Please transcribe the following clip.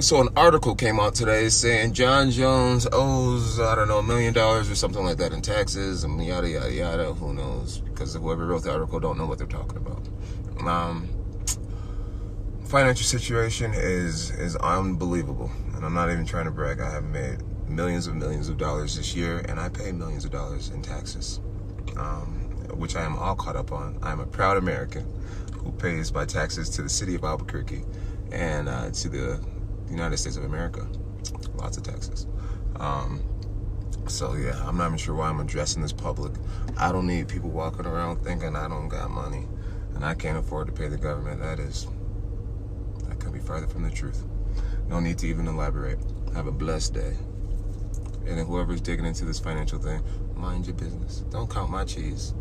so an article came out today saying Jon Jones owes I don't know a million dollars or something like that in taxes and yada yada yada. Who knows? Because whoever wrote the article don't know what they're talking about. Um, financial situation is is unbelievable, and I'm not even trying to brag. I have made millions of millions of dollars this year, and I pay millions of dollars in taxes, um, which I am all caught up on. I am a proud American who pays my taxes to the city of Albuquerque and uh, to the United States of America. Lots of taxes. Um, so yeah, I'm not even sure why I'm addressing this public. I don't need people walking around thinking I don't got money and I can't afford to pay the government. That is, that could be further from the truth. No need to even elaborate. Have a blessed day. And whoever's digging into this financial thing, mind your business. Don't count my cheese.